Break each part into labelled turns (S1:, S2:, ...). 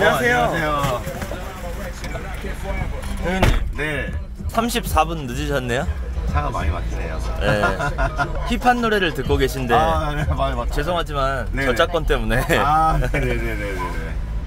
S1: 안녕하세요.
S2: 어, 안녕하세요.
S1: 형님
S2: 네.
S1: 34분 늦으셨네요.
S2: 차가 많이 막히네요.
S1: 네. 힙한 노래를 듣고 계신데
S2: 아, 네, 많이 막혀.
S1: 죄송하지만
S2: 네네.
S1: 저작권 때문에
S2: 아, 네네네네네.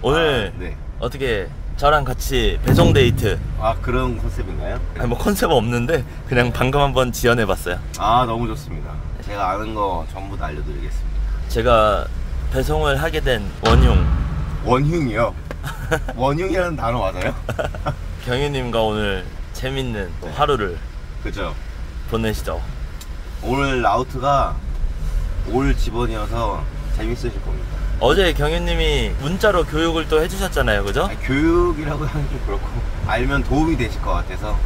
S1: 오늘
S2: 아, 네.
S1: 어떻게 저랑 같이 배송 데이트
S2: 아, 그런 컨셉인가요?
S1: 아니 뭐 컨셉 없는데 그냥 방금 한번 지원해봤어요.
S2: 아, 너무 좋습니다. 제가 아는 거 전부 다 알려드리겠습니다.
S1: 제가 배송을 하게 된 원흉
S2: 원흉이요. 원흉이라는 단어 맞아요?
S1: 경희님과 오늘 재밌는
S2: 네.
S1: 하루를
S2: 그죠.
S1: 보내시죠.
S2: 오늘 라우트가 올 집원이어서 재밌으실 겁니다.
S1: 어제 경희님이 문자로 교육을 또 해주셨잖아요, 그죠?
S2: 아니, 교육이라고 하긴 좀 그렇고 알면 도움이 되실 것 같아서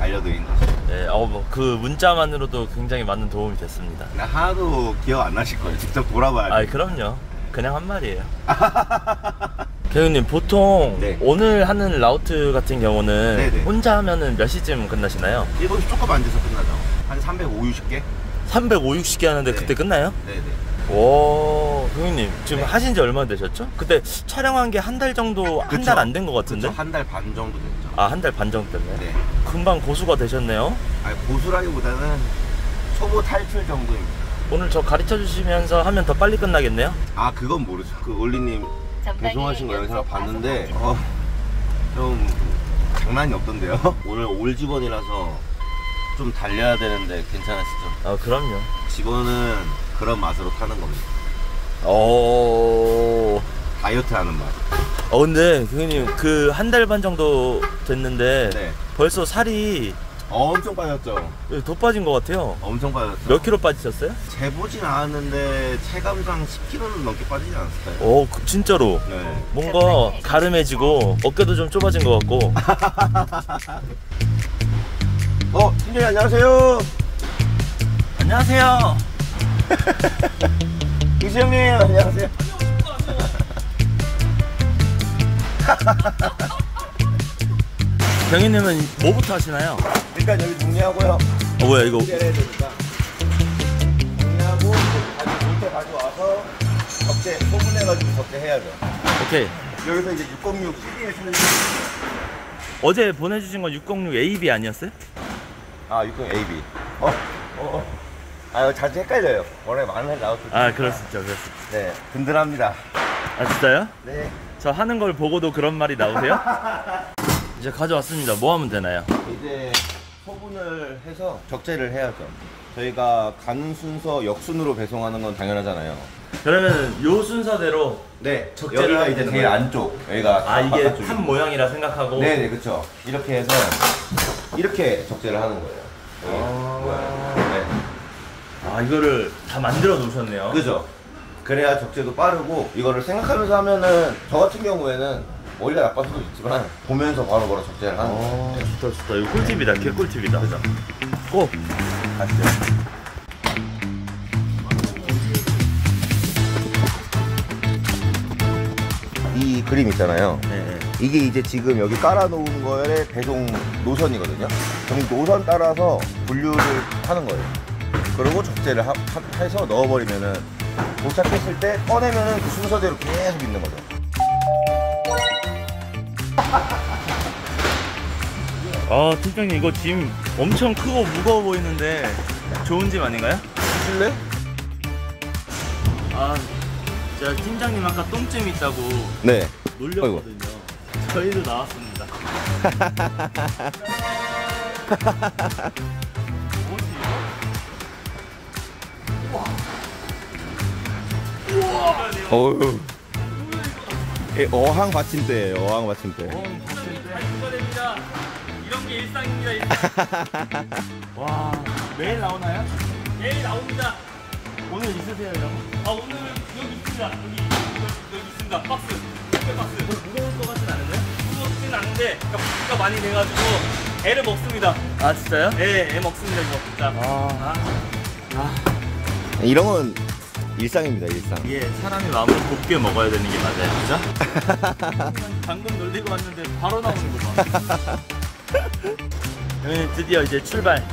S2: 알려드린 거죠.
S1: 네, 어, 뭐, 그 문자만으로도 굉장히 많은 도움이 됐습니다.
S2: 나 하나도 기억 안 나실 거예요. 직접 돌아봐야
S1: 아,
S2: 돼.
S1: 그럼요. 그냥 한 말이에요. 경희님, 보통
S2: 네.
S1: 오늘 하는 라우트 같은 경우는
S2: 네네.
S1: 혼자 하면은 몇 시쯤 끝나시나요?
S2: 7시 조금 안 돼서 끝나죠. 한 350, 60개?
S1: 300, 5, 60개 하는데
S2: 네.
S1: 그때 끝나요?
S2: 네네.
S1: 오, 경희님, 지금
S2: 네.
S1: 하신 지 얼마 되셨죠? 그때 촬영한 게 한 달 정도, 한
S2: 그쵸.
S1: 달안 된 것 같은데?
S2: 한 달 반 정도 됐죠.
S1: 아, 한 달 반 정도 됐네.
S2: 네.
S1: 금방 고수가 되셨네요.
S2: 아니, 고수라기보다는 초보 탈출 정도입니다.
S1: 오늘 저 가르쳐 주시면서 하면 더 빨리 끝나겠네요?
S2: 아, 그건 모르죠. 그 올리님 배송하신 거 영상을 봤는데, 어, 좀 장난이 없던데요? 오늘 올 직원이라서 좀 달려야 되는데 괜찮으시죠?
S1: 아, 그럼요.
S2: 직원은 그런 맛으로 타는 겁니다.
S1: 오.
S2: 다이어트 하는 맛.
S1: 어, 근데, 교수님, 그 한 달 반 정도 됐는데,
S2: 네.
S1: 벌써 살이
S2: 엄청 빠졌죠?
S1: 더 빠진 것 같아요.
S2: 엄청 빠졌죠?
S1: 몇 킬로 빠지셨어요?
S2: 재보진 않았는데 체감상 10kg는 넘게 빠지지 않았을까요?
S1: 오, 그- 진짜로.
S2: 네.
S1: 뭔가 가름해지고, 어깨도 좀 좁아진 것 같고.
S2: 어, 팀장님 안녕하세요.
S1: 안녕하세요.
S2: 이수영님 안녕하세요.
S1: 경희님은 뭐부터 하시나요?
S2: 일단 여기 정리하고요.
S1: 어, 뭐야, 이거.
S2: 해야 되니까. 정리하고 다시 본체 가져와서 적재 소분해가지고 적재 해야죠.
S1: 오케이.
S2: 여기서 이제 606 CD에 쓰는
S1: 어제 보내주신 건 606 AB 아니었어요?
S2: 아 606 AB. 어, 어, 어. 아 이거 자주 헷갈려요. 원래 많은.
S1: 아, 수 있죠, 그럴 수 있죠.
S2: 네, 든든합니다.
S1: 아, 진짜요?
S2: 네.
S1: 저 하는 걸 보고도 그런 말이 나오세요? 이제 가져왔습니다. 뭐 하면 되나요?
S2: 이제 소분을 해서 적재를 해야죠. 저희가 가는 순서 역순으로 배송하는 건 당연하잖아요.
S1: 그러면 요 순서대로
S2: 네,
S1: 적재를
S2: 여기가
S1: 하면
S2: 이제
S1: 되는
S2: 제일
S1: 거예요?
S2: 안쪽. 여기가
S1: 아 이게
S2: 바깥쪽이고.
S1: 판 모양이라 생각하고
S2: 네네 그렇죠. 이렇게 해서 이렇게 적재를 하는 거예요.
S1: 아.
S2: 네.
S1: 아 이거를 다 만들어 놓으셨네요.
S2: 그죠. 그래야 적재도 빠르고 이거를 생각하면서 하면은 저 같은 경우에는 머리가 나빠할 수도 있지만 보면서 바로 바로 적재를 하는 거예요.
S1: 아 좋다 좋다. 이거 꿀팁이다. 개 꿀팁이다.
S2: 그죠.
S1: 꼭.
S2: 가시죠. 이 그림 있잖아요.
S1: 네.
S2: 이게 이제 지금 여기 깔아놓은 거의 배송 노선이거든요. 그럼 노선 따라서 분류를 하는 거예요. 그리고 적재를 하, 하- 해서 넣어버리면은 도착했을 때 꺼내면은 그 순서대로 계속 있는 거죠.
S1: 아 팀장님 이거 짐 엄청 크고 무거워 보이는데 좋은 짐 아닌가요?
S2: 실래?
S1: 아 제가 팀장님 아까 똥짐 있다고
S2: 네.
S1: 놀렸거든요. 저희도 나왔습니다. 뭐지 이거?
S2: 어휴. 예, 어항 받침대예요. 어항 받침대.
S1: 축하드립니다. 이런 게 일상입니다. 일상. 와 매일 나오나요? 매일 나옵니다. 오늘 있으세요 형? 아 오늘 여기 있습니다. 여기 여기, 여기 있습니다. 박스. 택배 박스. 무거울 것 같진 않은데요? 무겁진 않은데 부피가 많이 돼가지고 애를 먹습니다. 아 진짜요? 네, 애 먹습니다 이거 진짜. 아, 아.
S2: 이런 건 일상입니다. 일상.
S1: 이게 사람이 마음을 곱게 먹어야 되는 게 맞아요, 그죠? 방금 놀리고 왔는데 바로 나오는 거 봐. 형님 드디어 이제 출발.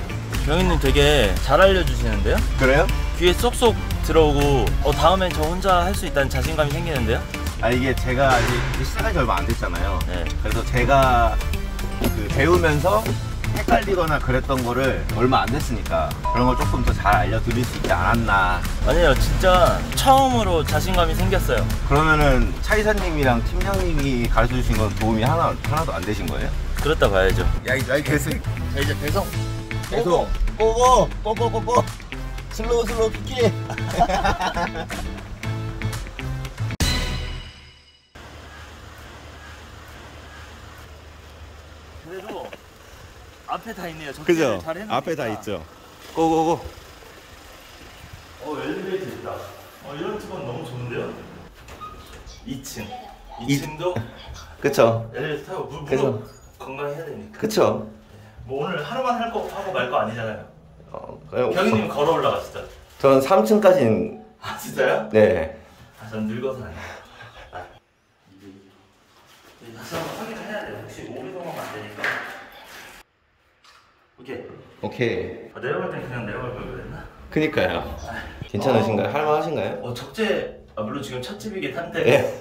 S1: 경희님 되게 잘 알려주시는데요?
S2: 그래요?
S1: 귀에 쏙쏙 들어오고 어 다음엔 저 혼자 할 수 있다는 자신감이 생기는데요?
S2: 아 이게 제가 아직 시작한 지 얼마 안 됐잖아요.
S1: 네.
S2: 그래서 제가 그 배우면서 헷갈리거나 그랬던 거를 얼마 안 됐으니까 그런 걸 조금 더 잘 알려드릴 수 있지 않았나.
S1: 아니에요, 진짜 처음으로 자신감이 생겼어요.
S2: 그러면은 차 이사님이랑 팀장님이 가르쳐 주신 건 도움이 하나 하나도 안 되신 거예요?
S1: 그렇다 봐야죠.
S2: 야이 야이 개새.
S1: 자, 이제 배송.
S2: 계속 꼬고 꼬고 꼬고 슬로우 슬로우 키키.
S1: 앞에 다 있네요. 적재를
S2: 그죠?
S1: 잘 해놓으니까.
S2: 앞에 다 있죠. 고고고.
S1: 어, 엘리베이터 있다. 어, 이런 특은 너무 좋은데요? 2층.
S2: 이-
S1: 2층도
S2: 그쵸.
S1: 엘리베이터 타고 물,
S2: 그래서-
S1: 물 건강해야 되니까.
S2: 그쵸.
S1: 뭐 오늘 하루만 할 거 하고 말 거 아니잖아요.
S2: 어, 그냥
S1: 경희님 걸어 올라가시죠.
S2: 저는 3층까지는
S1: 아 진짜요?
S2: 네.
S1: 아, 전 늙어서 안 돼요. 아, 이게 다시 한번 확인을 해야 돼요. 혹시 오류동하면 안 되니까. 오케이.
S3: 아, 내려갈 땐 그냥 내려갈 걸 그랬나?
S2: 그니까요. 괜찮으신가요? 할만하신가요?
S1: 어 적재 아 물론 지금 첫 집이긴 한데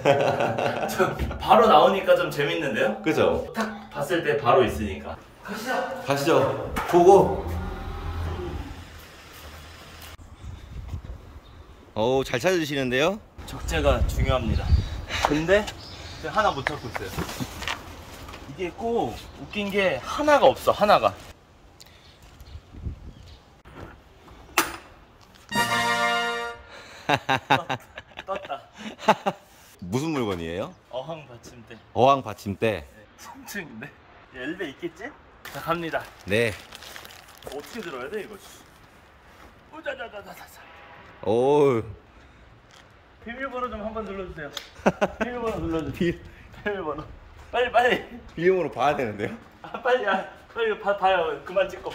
S1: 저 바로 나오니까 좀 재밌는데요?
S2: 그죠?
S1: 딱 봤을 때 바로 있으니까. 가시죠.
S2: 가시죠. 고고. 어우 잘 찾아주시는데요?
S1: 적재가 중요합니다. 근데 하나 못 찾고 있어요. 이게 꼭 웃긴 게 하나가 없어 하나가. 떴- 떴다.
S2: 무슨 물건이에요?
S1: 어항 받침대.
S2: 어항 받침대.
S1: 3층인데? 엘베 있겠지? 자 갑니다.
S2: 네.
S1: 어떻게 들어야 돼 이거? 우자자자자자.
S2: 오.
S1: 비밀번호 좀 한번 눌러주세요. 비밀번호 눌러주세요. 비밀번호. 빨리 빨리.
S2: 비용으로 봐야 되는데요?
S1: 아 빨리 아 빨리 봐, 봐요. 그만 찍고.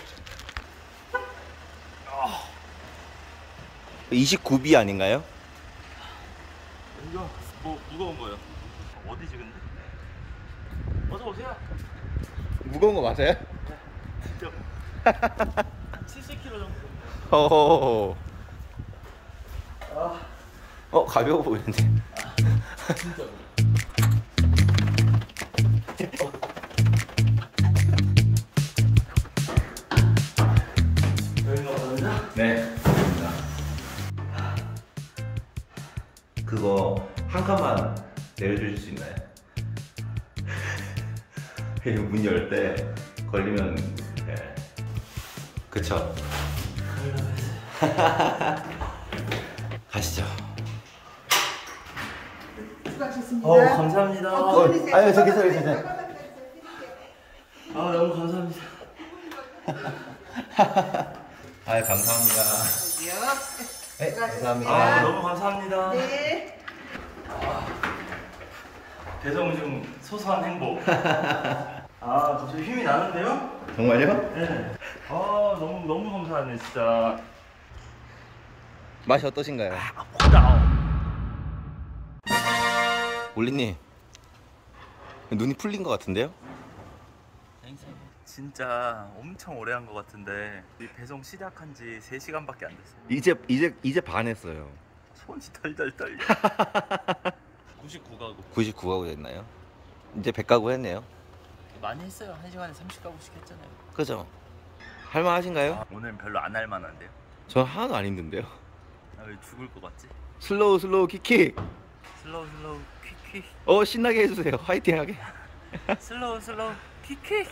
S2: 29B 아닌가요?
S1: 이거 뭐 무거운 거요? 어디지 근데? 어서 오세요.
S2: 무거운 거 맞아요?
S1: 진짜 70kg 정도.
S2: 어.
S1: 아
S2: 어 가벼워 보이는데.
S1: 진짜. 여기가
S2: 그거 한 칸만 내려주실 수 있나요? 문 열 때 걸리면 네. 그쵸 가시죠
S4: 수고하셨습니다.
S1: 어 감사합니다.
S4: 어,
S2: 아유, 저기, 저기, 저기.
S1: 아 너무 감사합니다.
S2: 아유 감사합니다 네 감사합니다
S1: 아 너무 감사합니다.
S4: 네.
S1: 배송 중 소소한 행복. 아 갑자기 힘이 나는데요?
S2: 정말요?
S1: 네. 아 너무 너무 감사하네 진짜.
S2: 맛이 어떠신가요?
S1: 보다.
S2: 올리님 눈이 풀린 것 같은데요?
S1: 진짜 엄청 오래 한 것 같은데 이 배송 시작한 지 3시간밖에 안 됐어요.
S2: 이제 이제 이제 반 했어요
S1: 손이 덜덜 떨려. 99가구.
S2: 99가구 됐나요? 이제 100가구 했네요
S1: 많이 했어요. 1시간에 30가구씩 했잖아요.
S2: 그죠? 할만하신가요?
S1: 아, 오늘은 별로 안 할 만한데요.
S2: 저 하나도 안 힘든데요
S1: 나 왜 죽을 것 같지? slow slow quick quick slow slow quick quick
S2: 어 신나게 해주세요 화이팅하게
S1: slow slow quick quick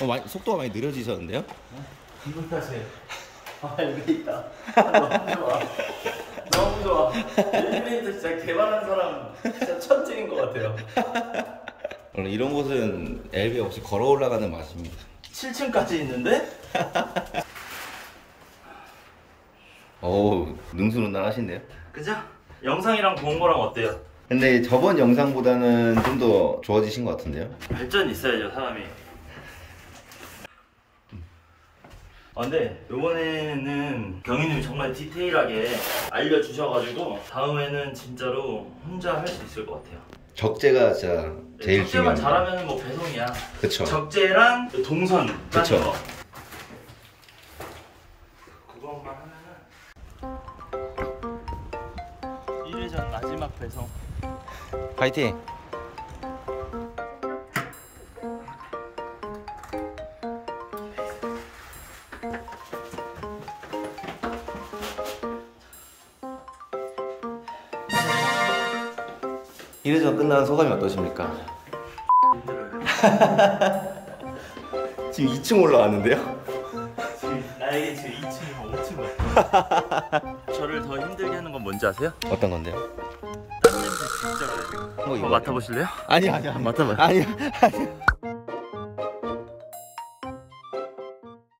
S2: 어, 많이, 속도가 많이 느려지셨는데요?
S1: 기분 탓이에요 아 엘리베이터 아, 너무 좋아 너무 좋아 엘리베이터 진짜 개발한 사람 진짜 천재인 것 같아요
S2: 오늘 이런 곳은 엘베 없이 걸어 올라가는 맛입니다
S1: 7층까지 있는데
S2: 어우 능수능란 하신데요?
S1: 그죠? 영상이랑 본 거랑 어때요?
S2: 근데 저번 영상보다는 좀 더 좋아지신 것 같은데요?
S1: 발전이 있어야죠 사람이 아 근데 요번에는 경희님이 정말 디테일하게 알려주셔가지고 다음에는 진짜로 혼자 할 수 있을 것 같아요.
S2: 적재가 진짜 제일
S1: 적재만
S2: 중요합니다.
S1: 잘하면 뭐 배송이야.
S2: 그쵸.
S1: 적재랑 동선. 짜는
S2: 그쵸.
S1: 거. 그것만 하면은 배송.
S2: 파이팅. 끝난 소감이 어떠십니까? 지금 2층 올라왔는데요?
S1: 나에게 지금 2층이면 5층 저를 더 힘들게 하는 건 뭔지 아세요?
S2: 어떤 건데요?
S1: 땀 냄새 진짜 그래요.
S2: 뭐
S1: 한번 맡아보실래요?
S2: 아니 아니 아니
S1: 맡아봐요.
S2: 아니 아니